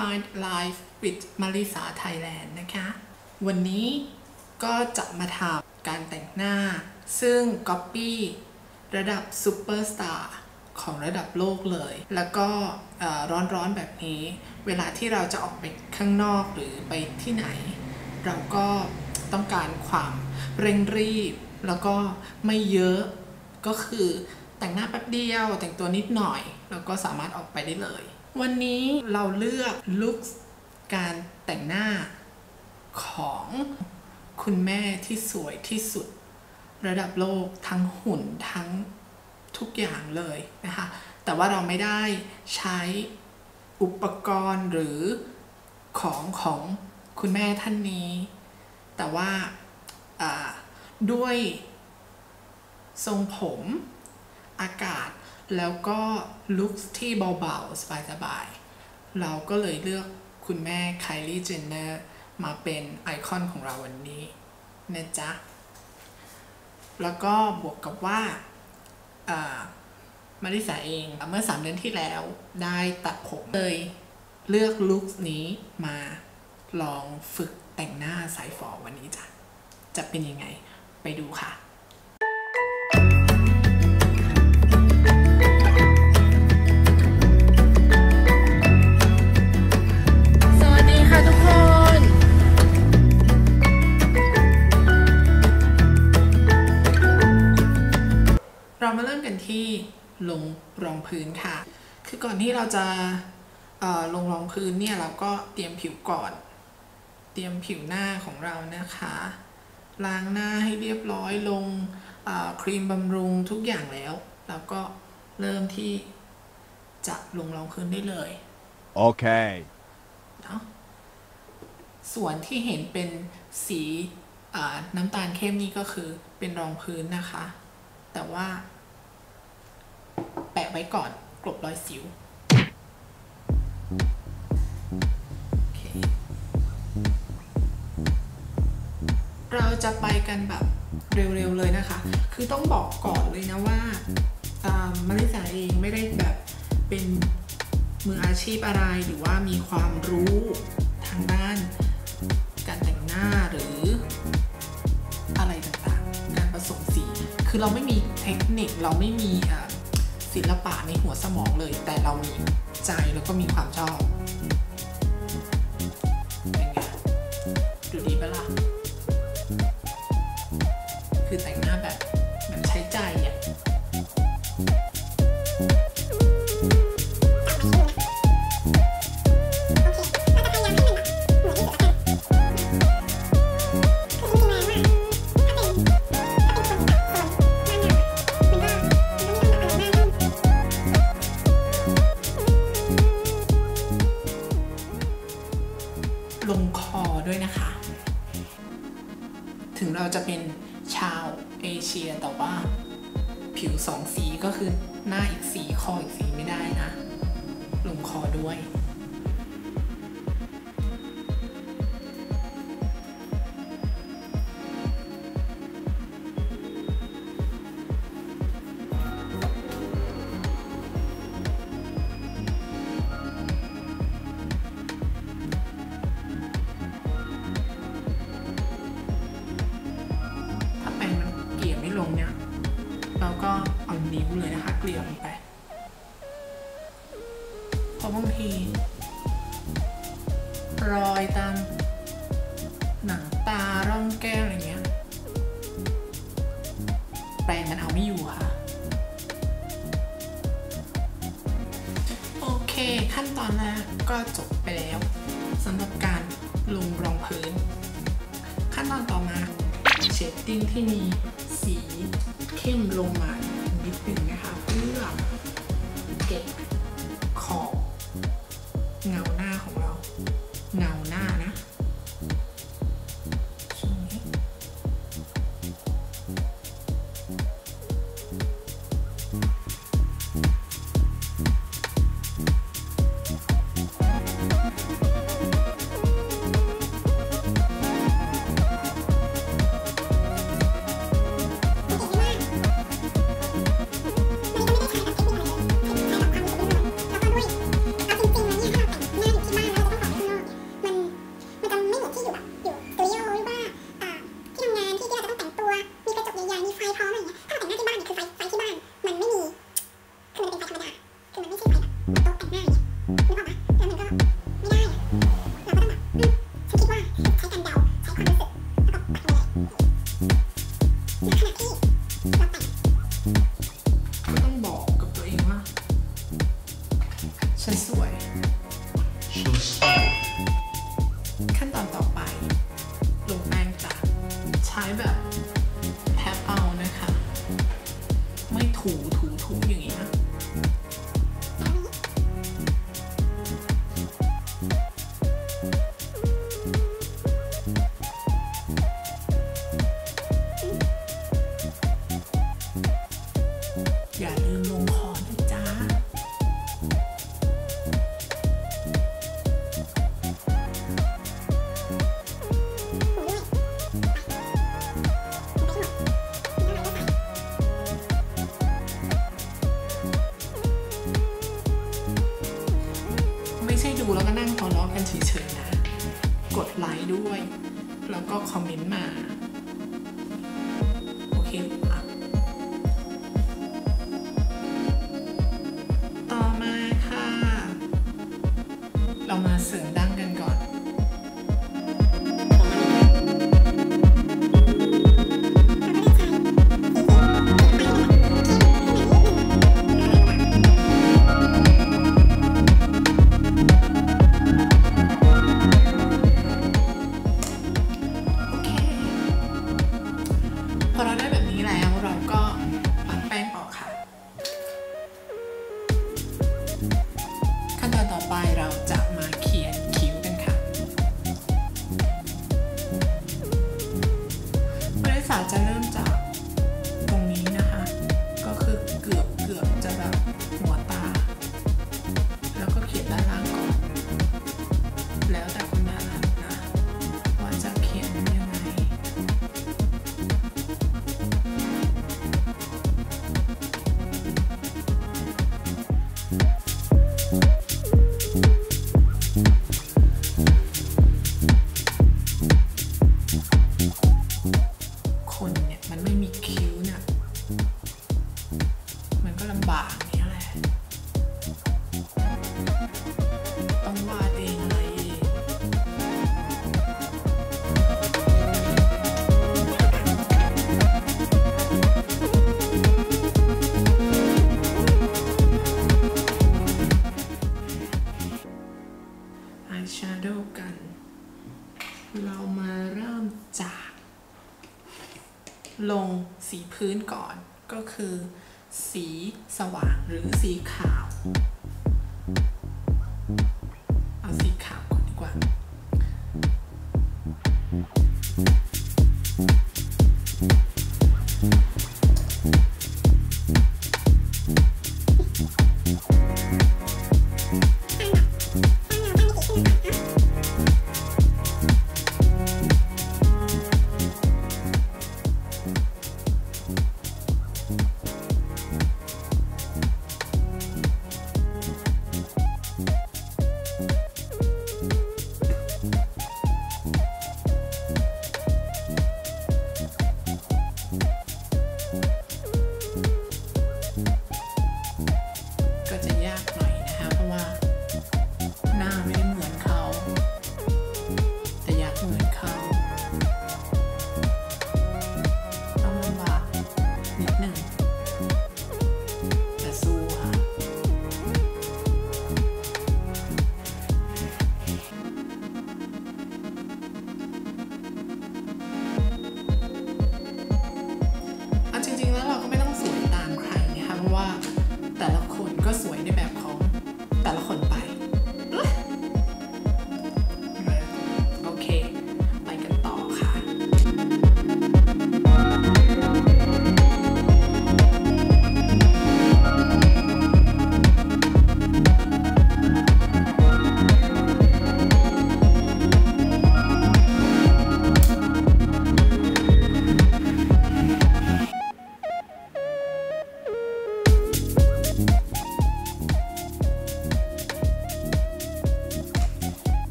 Find Life with Marisa Thailand นะคะ วันนี้ก็จะมาทำการแต่งหน้า ซึ่ง Copy ระดับซูเปอร์สตาร์ของระดับโลกเลย แล้วก็เอ่อร้อนๆแบบนี้ เวลาที่เราจะออกไปข้างนอกหรือไปที่ไหน เราก็ต้องการความเร่งรีบ แล้วก็ไม่เยอะก็คือแต่งหน้าแป๊บเดียว แต่งตัวนิดหน่อย แล้วก็สามารถออกไปได้เลย วันนี้เราเลือกลุคการแต่งหน้าของคุณแม่ที่สวยที่สุด ระดับโลกทั้งหุ่นทั้งทุกอย่างเลยนะคะ แต่ว่าเราไม่ได้ใช้อุปกรณ์หรือของของคุณแม่ท่านนี้ แต่ว่าอ่าด้วยทรงผมอากาศ แล้วก็ลุคที่เบาๆ สบายๆ เราก็เลยเลือกคุณแม่ไคลี่เจนเนอร์มาเป็นไอคอนของเราวันนี้นะจ๊ะ แล้วก็บวกกับว่ามาริสาเองเมื่อสามเดือนที่แล้วได้ตัดผมเลยเลือกลุคนี้มาลองฝึกแต่งหน้าสายฝอวันนี้จ้ะ จะเป็นยังไงไปดูค่ะ ลงรองพื้นค่ะ คือก่อนที่เราจะเอ่อลงรองพื้นเนี่ยเราก็เตรียมผิวก่อน เตรียมผิวหน้าของเรานะคะ ล้างหน้าให้เรียบร้อยลงเอ่อครีมบำรุงทุกอย่างแล้วแล้วก็เริ่มที่จะลงรองพื้นได้เลย Okay. เนาะส่วนที่เห็นเป็นสีอ่าน้ำตาลเข้มนี่ก็คือเป็นรองพื้นนะคะ แต่ว่า แปะไว้ก่อนกลบรอยสิวเราจะไปกันแบบเร็วๆเลยนะคะ คือต้องบอกก่อนเลยนะว่ามาริสาเองไม่ได้แบบเป็นมืออาชีพอะไรหรือว่ามีความรู้ทางด้านการแต่งหน้าหรืออะไรต่างๆ การผสมสี คือเราไม่มีเทคนิคเราไม่มีอ่า ศิลปะในหัวสมองเลย แต่เรามีใจแล้วก็มีความชอบเป็นไงดูดีปะล่ะคือแต่งหน้าแบบ ปรงมันเอาไม่อยู่ค่ะ โอเคขั้นตอนนะก็จบไปแล้วสำหรับการลงรองพื้น ขั้นตอนต่อมาเชดดิ้งที่มีสีเข้มลงมา สีพื้นก่อน ก็คือ สีสว่างหรือสีขาว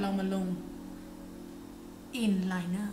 เรามาลง inliner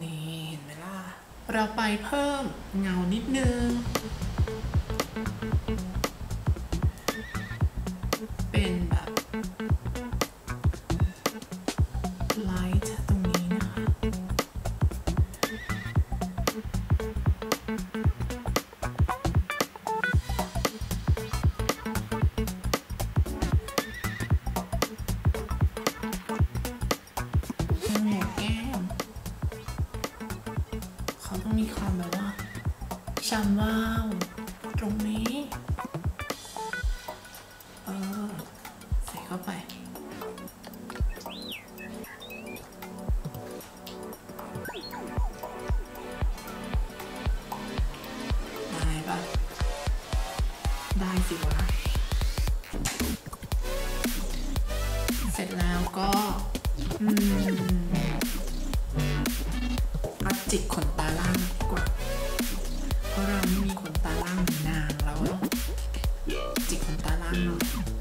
นี่เห็นไหมล่ะ เราไปเพิ่มเงานิดนึง ขาต้องมีความแบบว่าจำว่าวตรงนี้ Thank you.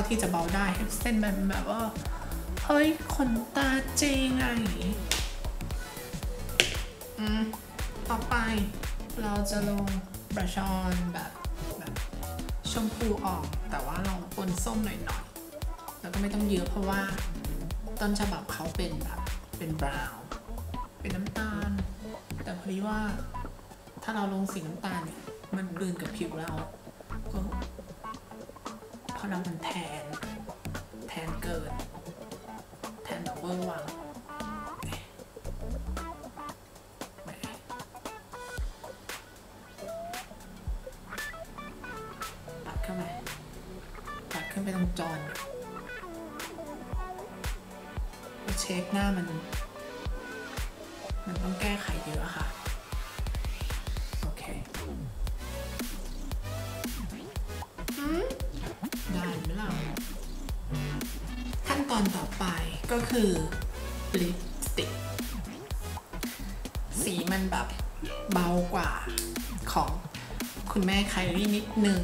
าที่จะเบาได้ให้เส้นมันแบบว่าเฮ้ยขนตาเจงอะไรอย่ต่อไปเราจะลงบรัชออนแบบแบบชมพูออกแต่ว่าลองปนส้มหน่อยๆ แล้วก็ไม่ต้องเยอะเพราะว่าต้นฉบับเขาเป็นแบบเป็นบราวน์เป็นน้ำตาล แต่พอดีว่าถ้าเราลงสีน้ำตาลเนี่ยมันกลืนกับผิวเรา เพราะเรามันแทน แทนเกิน แทนแบบเวอร์วังแหมปัดเข้าไปปัดขึ้นไปตรงจอนเช็คหน้ามัน มันต้องแก้ไขเยอะค่ะ คือลิปสติก สีมันแบบเบากว่าของคุณแม่ไคลี่นิดนึง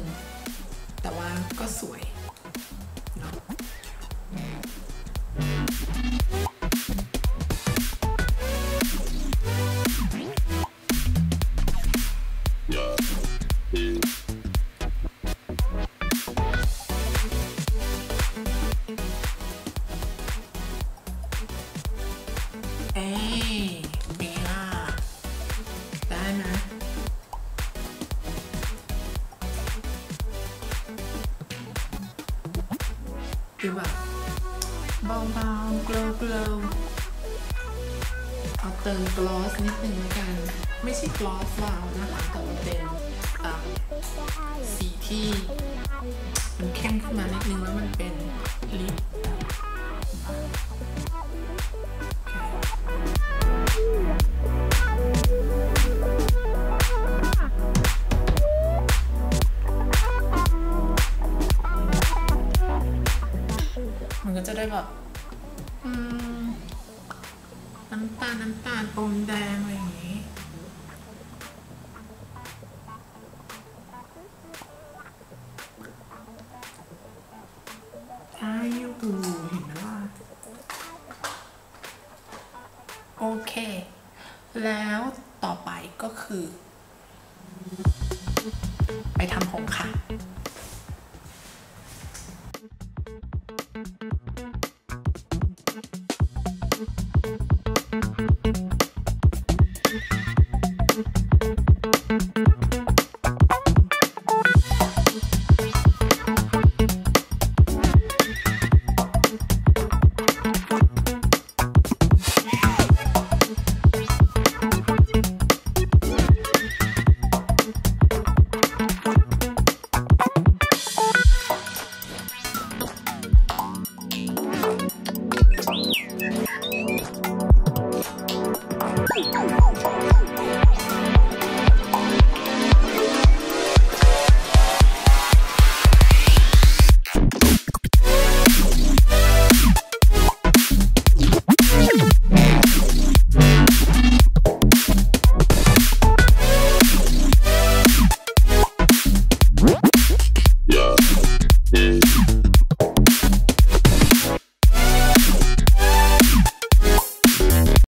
กลอสนิดนึงแล้วกัน ไม่ใช่กลอสวาวนะคะแต่มันเป็นสีที่ มันเข้มขึ้นมานิดนึงแล้วมันเป็นลิป แล้วต่อไปก็คือ ไปทำผมค่ะ